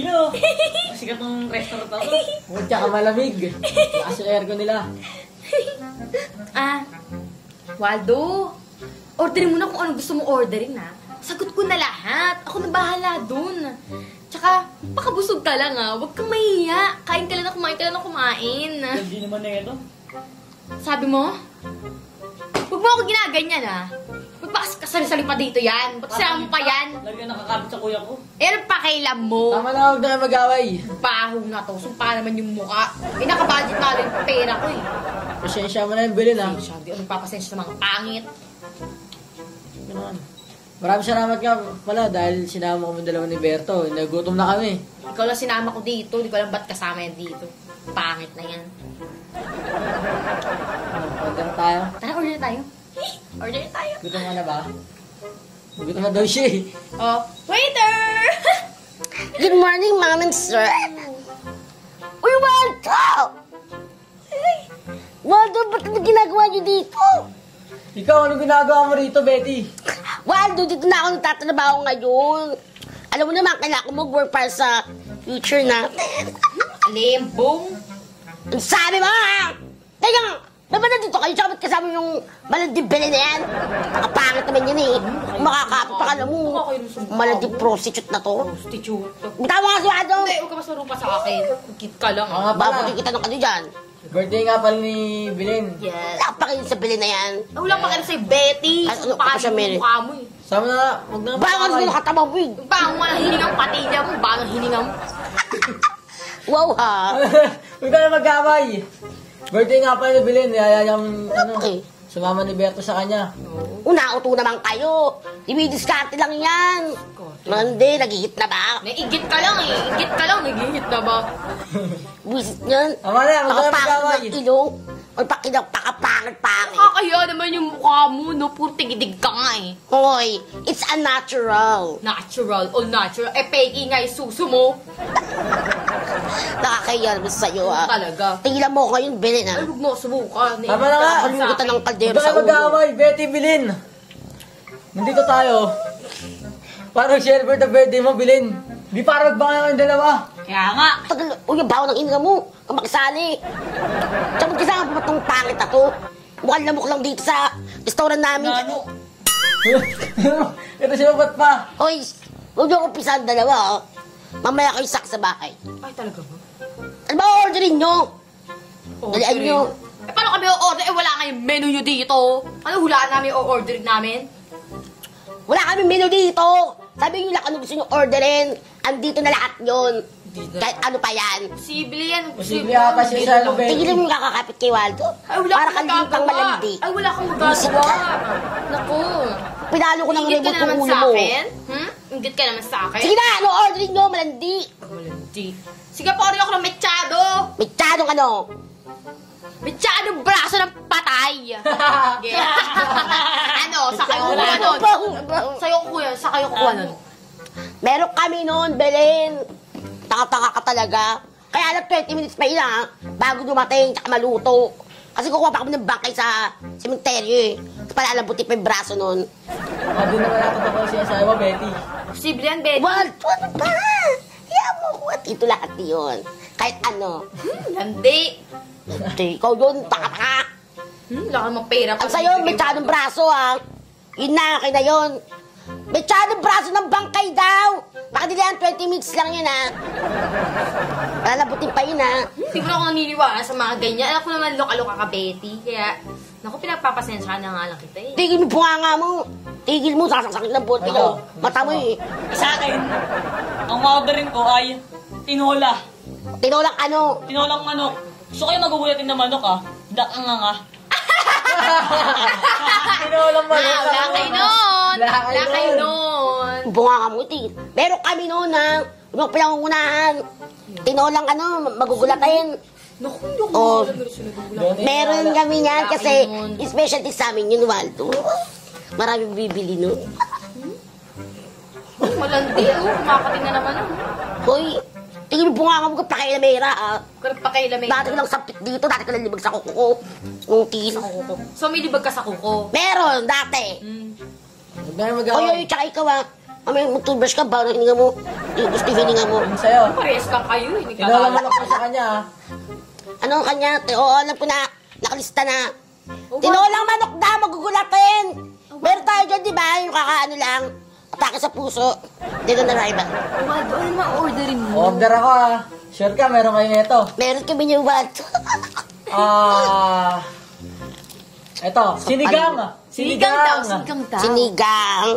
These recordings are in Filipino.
Nakapilo. Sikat ng restaurant ako. Oh, tsaka malamig. Lakas yung aircon nila. Ah, Waldo, orderin mo na kung anong gusto mong orderin, ha? Sagot ko na lahat. Ako na bahala dun. Tsaka, pakabusog ka lang, ha? Huwag kang mahiya. Kain ka lang na kumain ka lang na kumain. Hindi naman na ito. Sabi mo? Huwag mo ako ginaganyan, ha? Ba't ba kasali-sali pa dito yan? Ba't sila mo pa yan? Lagi na nakakabit sa kuya ko. Eh, ano pakailan mo? Tama na, huwag na kayo mag-away. Baho na to. Sumpa naman yung muka. Eh, nakabudget na rin yung pera ko, eh. Pasensya mo na yung bilin, ha? Siya, di ako nagpapasensya sa mga pangit. Ganun. Maraming salamat nga pala dahil sinama ko yung dalawa ni Berto. Nagutom na kami. Ikaw lang sinama ko dito. Di ko alam ba't kasama yan dito. Pangit na yan. Order tayo. Tara, order na tayo. Order tayo. Gutom ka na ba? Gutom na daw siya eh. Oh, waiter! Good morning, ma'am and sir. Uy, Waldo! Waldo, ba't ano ginagawa niyo dito? Ikaw, ano ginagawa mo rito, Betty? Waldo, dito na ako nagtatrabaho ngayon. Alam mo naman, kailangan ko mag-work para sa future natin. Limbong. Ang sabi mo, ha? Teka, dapat nandito kayo, tsaka ba't kasama yung malanding bili na yan? Nakapangit naman yun eh. Makakapit pa ka na mo. Malanding prostitute na to. Prostitute. Bitaw mo nga si Waldo! Hindi, huwag ka masarupa sa akin. Kit ka lang. Pala. Babagay kita ng ano dyan. Birthday nga pala ni Bilin. Yes. Wala pa kayo sa bili na yan. Ah, wala pa ka sa'yo, Betty. Ay, ano, ano siya, Mary? mukha mo eh. Sama na, huwag na mag-away. mo nakatabang wig? Bang, wala hiningang pati niya mo. Bang, hiningang. Wow ha! Huwag ka na mag-away. Birthday nga pala ni Bilin. Yaya yung, ano, Okay. sumama ni Berto sa kanya. Una-uto naman kayo. Dimidiskarte lang yan. Mandi, nagigit na ba? Naigit ka lang eh. Igit ka lang, nagigit na ba? Wisit yan. Tama na, huwag ka na mag-away. Pakapangit ng ilong. Pakapangit-pangit. Kakaya naman yung mukha mo, no? Puro tigidig ka nga eh. Hoy, it's unnatural. Natural, all natural. Eh, peki nga yung suso mo. Nakakaya naman sa'yo ha. Talaga. Tingnan mo ko ngayon, Belen ha. Ay, huwag mo ako subukan. eh. Tama na nga. Kalimutan ng kaldero Huwag ka sa na ulo. mag-away, Betty Bilin. Nandito tayo. Parang share for the birthday mo, Bilin. Di para magbangan kayong dalawa. Kaya nga. Tagal, uy, ang baho ng ina mo. Kung makisali. Tsaka kasama pa ba itong pangit na to? Mukhang lamok lang dito sa restaurant namin. Nano. Ito siya ba't pa? Hoy, huwag niyo akong pisahan dalawa, ha? Mamaya kayo sak sa bahay. Ay, talaga ba? Ano ba orderin nyo? Dalian nyo. Eh, paano kami o-order? Eh, wala nga yung menu nyo dito. Ano hulaan namin o-orderin namin? Wala kami menu dito. Sabi nyo lang ano gusto nyo orderin. Andito na lahat yun. Kahit ano pa yan. Posible yan. Posible ata siya sa Betty. Tingnan mo yung kakakapit kay Waldo. Ay, wala Para kang kang lintang magagawa. malandi. Ay, wala kang magagawa. Naku. Pinalo ko ng remote ng ulo sa mo. akin? Hmm? Ingit ka naman sa akin? Sige na, ano orderin nyo, malandi. Malandi. Sige po, order ako ng mechado. Tsadong ano. Mechado braso ng patay. Ano, sa kayo Mechado. kuha nun. Sa'yo kuya, sa kayo kuha nun. Meron kami noon, Belen. Taka-taka ka talaga. Kaya lang 20 minutes pa ha, bago dumating, tsaka maluto. Kasi kukuha pa kami ng bangkay sa sementeryo eh. Tapos palalabuti pa yung braso noon. Ah, di naman natin ako siya sa mo, Betty. Posible yan, Betty. Wal, ano pa? Hiya mo ko at ito lahat yun. Kahit ano. Landi. Hindi, ikaw yun, taka-taka. Hmm, wala kang mapera pa. Ang sa'yo, may tsadong braso ha. Yun na, akin na yun. May tsadong braso ng bangkay daw. Yan, 20 minutes lang yun ha. Palalabutin pa yun ha. Siguro ako naniniwala sa mga ganyan. Alam ko naman loka-loka ka, Betty. Kaya, naku, pinagpapasensya na nga lang kita eh. Tigil mo bunganga mo. Tigil mo, sasaksakin ng bote ko. Mata mo eh. Sa akin, ang orderin ko ay tinola. Tinolang ano. Tinolang manok. Gusto kayo magugulatin na manok ah. Dakang nga nga. Pinolang mo. Ah, wala kayo nun. Wala kayo Wala kayo nun. Mo, tigil. Pero kami noon ha. Huwag mo pinangungunahan. Tinolang ano, magugulatin. Naku, hindi ako Oh. na. Meron kami yan Wala kasi specialty sa amin yun, Waldo. Maraming bibili nun. Malandi, oh. Kumakating na naman, oh. Hoy, tigil mo bunganga mo kung pakilamera ah. Karap pa kayo lamig. Dati ko lang sapit dito, dati ko lang libag sa kuko ko. Nung teen. kuko. So, may libag ka sa kuko. Meron, dati. Hmm. Na kayo Oy, oy, tsaka ikaw ah. Mamaya mag-toothbrush ka, bawal hininga mo. Yung gusto hininga mo. Yung sa'yo. Parehas ka kayo, hindi ka Tinola manok ko sa kanya ah. Ano ang kanya? Te- Oo, alam ko na. Nakalista na. Tinolang manok daw, magugulatin. Meron tayo dyan, di ba? Yung kakaano lang. Atake sa puso. Dito na rival. Waldo, ano naman orderin mo? Order ako ah. Sure ka, meron kayo nito. Meron kami yung what? Ah... Eto, sinigang. ah. Sinigang daw, sinigang daw. Sinigang.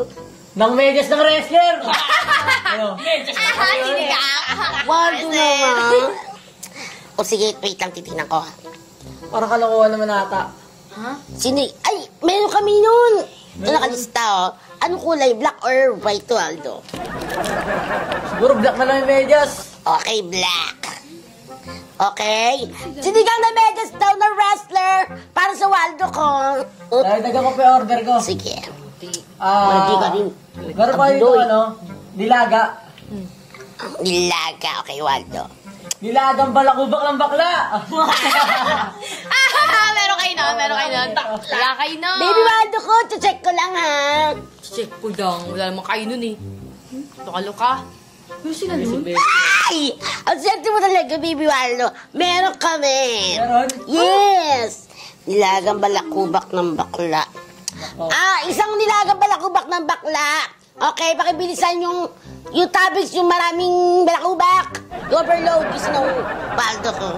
Ng medyas ng wrestler. ano? Ah, sinigang. Waldo naman. O sige, wait lang, titignan ko. ha. Parang kalokohan naman ata. Ha? Sini... Ay, meron kami nun. Ito nakalista, oh. Anong kulay? Black or white to, Aldo? Siguro black na lang yung medyas. Okay, black. Okay? Sinigang na medyas daw na wrestler para sa Waldo ko. Pa yung order ko. sige. Ah, Hindi ka rin. Meron pa dito Tabloid. ano? Dilaga. Nilaga. Okay, Waldo. Dilagang balakubak ng bakla. Meron kayo nun, meron kayo nun. Wala kayo nun. Baby Waldo ko, check ko lang ha. Check ko lang. Wala naman kayo nun eh. Loka-loka. Ano sila nun? Ay! Ang swerte mo talaga, Baby Waldo. Meron kami. Meron? Yes! Nilagang balakubak ng bakla. Oh. Ah, isang nilagang balakubak ng bakla. Okay, pakibilisan yung yung topics, yung maraming balakubak. Yung overload, gusto ng baldo ko.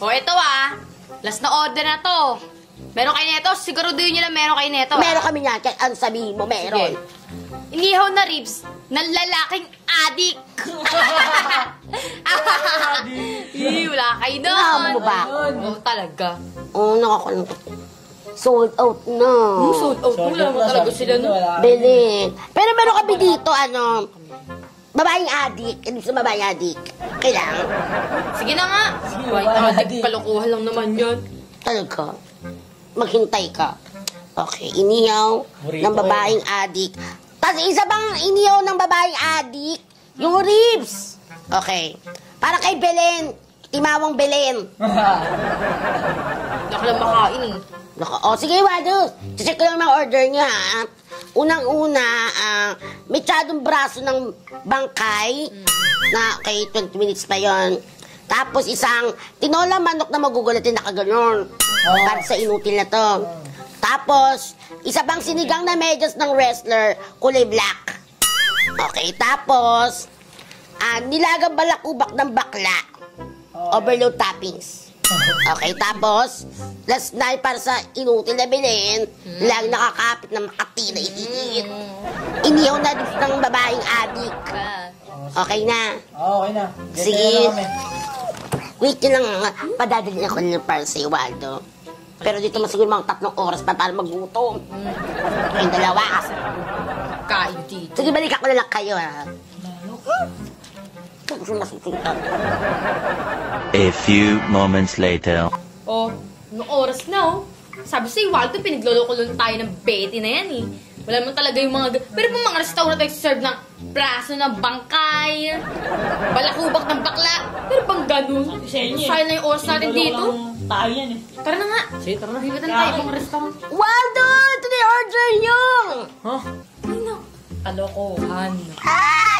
O, ito ah. Last na order na to. Meron kayo nito? Siguraduhin nyo lang meron kayo nito. ah. Meron kami niyan, kahit ano sabihin mo, meron. Sige. Inihaw na ribs ng lalaking adik. Ih, wala kayo nun. Inihaw mo ba? Oo, talaga. Oo, oh, nakakalungkot. Sold out na. Hmm, sold out. So, Wala naman talaga sila nun. Bilin. Pero meron kami dito, ano, babaeng adik. Ibig sa babaeng adik. Kailangan. Sige na nga. Wala, adik, di. kalokohan lang naman yan. Talaga. Maghintay ka. Okay, inihaw Burrito ng babaeng adik. Tapos isa bang inihaw ng babaeng adik? Yung ribs. Okay. Para kay Belen. Timawang Belen. Hindi ako lang makain eh. Naka, o, sige, Wado. Check ko lang mga order niya, ha? Unang-una, ah, may tsadong braso ng bangkay na, okay, 20 minutes pa yon. Tapos isang tinola manok na magugulatin na kaganon. Para sa inutil na to. Tapos, isa pang sinigang na medyas ng wrestler, kulay black. Okay, tapos, ah, nilagang balakubak ng bakla. Overload toppings. Okay, tapos, last night para sa inutil na bilhin, lang nakakapit na makati na ihiit. Inihaw na rin ng babaeng adik. Okay na. Okay na. Sige. Wait nyo lang, padadalhin ako ng para sa Waldo. Pero dito masiguro mga tatlong oras pa para magutom. Kayong dalawa. Kain dito. Sige, balik ako na lang kayo, ha. Masusunod. A few moments later. Oh, anong oras na oh? Sabi si Waldo, pinagloloko lang tayo ng Betty na yan eh. Wala naman talaga yung mga... ga- Pero kung mga restaurant nagsiserve ng braso ng bangkay, balakubak ng bakla, pero bang ganun? Eh. Sayang na yung oras natin dito. Tayo yan eh. Tara na nga. Sige, tara na. Bibatan tayo ibang restaurant. Waldo! Ito na yung order nyo! Huh? Ay no. Kalokohan.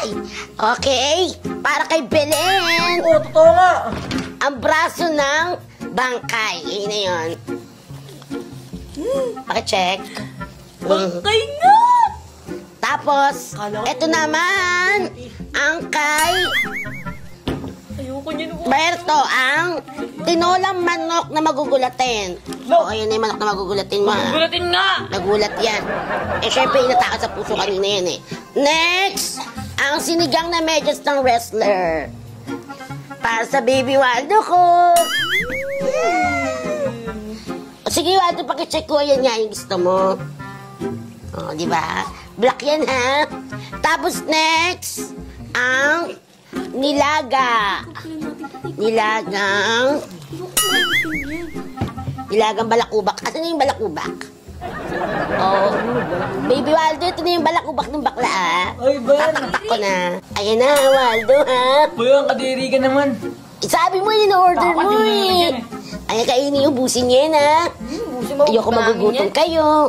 Ay! Okay, para kay Belen. Oo, totoo nga. Ang braso ng bangkay. Yun na yun. Pakicheck. Mm. Bangkay nga! Tapos, eto naman, ang kay Ayoko niya nung Berto, ang tinolang manok na magugulatin. No. Oo, yun na yung manok na magugulatin mo. ha? Gulatin nga! Nagulat yan. Eh, syempre, inataka sa puso kanina yan eh. Next, ang sinigang na medyas ng wrestler. Para sa baby Waldo ko. Sige, Waldo, pakicheck ko. Yan nga yung gusto mo. O, di ba? Black yan, ha? Tapos next, ang nilaga. Nilagang... Nilagang balakubak. Asan yung balakubak? Oh, Baby Waldo, ito na yung balakubak ng bakla, ah. Ay, Ben. Tataktak ko na. Ayan na, Waldo, ha? Boy, ang kadiri ka naman. Sabi mo yun, order mo, Dapat yun eh. yan, Ayan, kainin yung busin yan, ha? Ayoko magugutom kayo.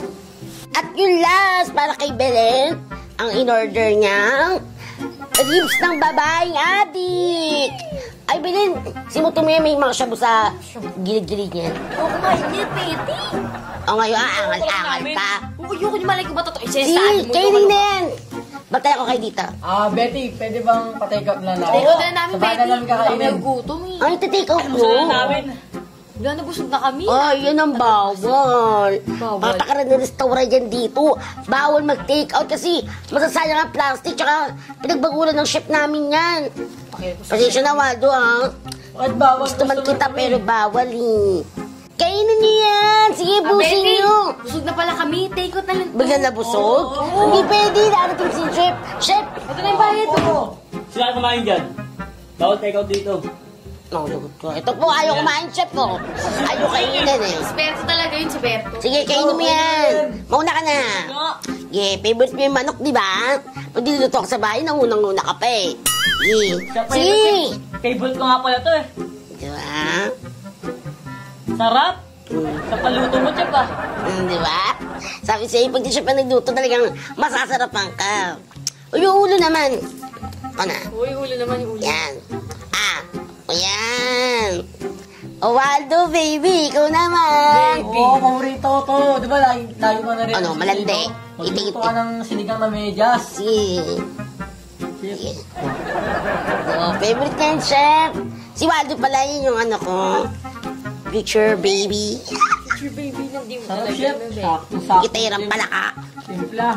At yung last, para kay Belen, ang in-order niyang ribs ng babaeng adik. Ay, Belen, si Mutumoy may mga shabu sa gilid-gilid niya. Oo, kumain niya, pwede. O ngayon, aangal-angal ka. Oo, ayoko niyo malay ko ba totoo? Si, Sinasabi mo kainin na yan. Bantay ako kayo dito. Ah, Betty, pwede bang pa-take out na namin? Take out na namin, na Betty. lang kakainin. Kami gutom eh. Ay, take out Gusto na mo. namin. Wala na busog na kami. Ay, yun ang bawal. Bawal. Patakaran ng restaurant dyan dito. Bawal mag-take out kasi masasayang ang plastic tsaka pinagbagulan ng chef namin yan. Pasensya na, Waldo, ha? Bakit bawal? Gusto man kita na pero kami. bawal, eh. Kainin niyo yan. Sige, Ah, busin Betty, niyo. busog na pala kami. Take out na lang. Bigla na busog? Hindi pwede. Darating si chef. Chef! Ito na yung bayad ko. Sila kumain dyan. Bawal take out dito. No, lagot ko. Ito po, ayaw kumain, chef ko. Ayaw kainin eh. Sperto talaga yun si Berto. Sige, kainin mo yan. Mauna ka na. Yeah, favorite mo yung manok, di ba? Pag niluto ka sa bahay, nangunang-una ka pa eh. Yeah. Sige. Favorite ko nga pala to eh. Di ba? Sarap. Sa paluto mo, Chef ah. Mm, di ba? Sabi sa'yo, pag di siya pa nagluto, talagang masasarapan ka. Yung ulo naman. Ito na. Uy, ulo naman yung ulo. Yan. Ah. O yan. O Waldo, baby, ikaw naman. Oo, paborito ko. Di ba, lagi, lagi ko na rin. Ano, malandi? Magluto ka ng sinigang na medyas. Sige. Sige. Oh, favorite ka yun, chef. Si Waldo pala yun yung ano ko. Future baby. Your baby na di mo Sarap, talaga chef. na, be. Sakto-sakto. Kitirang pala ka. Simpla.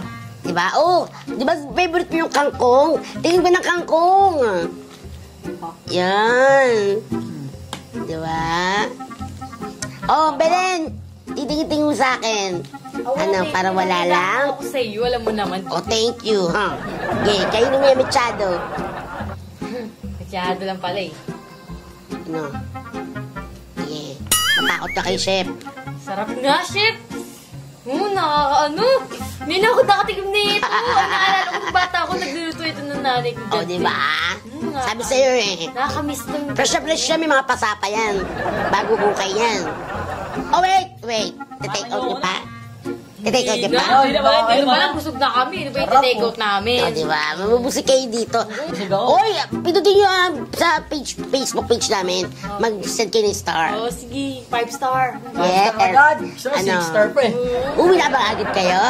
Diba? Oh, di ba favorite mo yung kangkong? Tingin ba ng kangkong? Yan. Diba? Oh, Belen, titingin mo sa akin. Oh, Ano, thank para you. wala lang? Ako sa iyo, alam mo naman. Oh, thank you, ha? Okay, kayo mo yung machado. Masyado lang pala eh. Ano? Matakot ka kay chef. Sarap nga, chef. Oo, nakakaano. Hindi na ako nakatikim nito. Ang naalala ko bata ako, nagluluto ito ng nanay ko. Oh, dati. di ba? Mm, nga. Sabi sa'yo eh. Nakakamiss lang. Na fresh siya, may mga pasapa yan. Bago hukay yan. Oh, wait, wait. Take out niyo pa? Take out niyo pa? Hindi na ba? Hindi busog na kami. Ano ba yung take out oh. namin? Oh, di ba? Mamubusik kayo dito. Oy, pinutin niyo ah, sa page, Facebook page namin. Mag-send kayo ng star. Oh, sige. Five star. Yes. Star agad. Ano? six star pa eh. Uwi na ba agad kayo?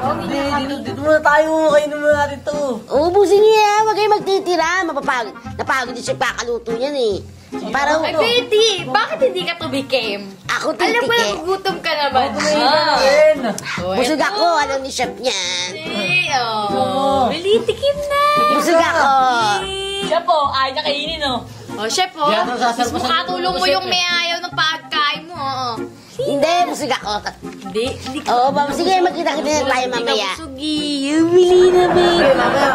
Oh, Hindi, dito, dito muna tayo. Kainin muna natin to. Ubusin niyo yan. Huwag kayo magtitira. Mapapagod. Napagod din siya pakaluto niyan eh. Para Ay, Betty, bakit hindi ka tumikim? ako Alam mo titike. gugutom ka naman. Ah. Oh, Busog ako. Alam ni chef niyan. Eh, oh. Bili, tikim na. Busog ako. Siya po, ay nakainin oh. Oh, chef, oh. Yan ang sasarap sa katulong mo yung may ayaw ng pagkain mo, oh. Hindi, busog ako. Hindi, hindi ka. Oo, ba, sige, magkita-kita na tayo Hindi ka mamaya. busog, eh. Bili na, babe. Okay, mamaya.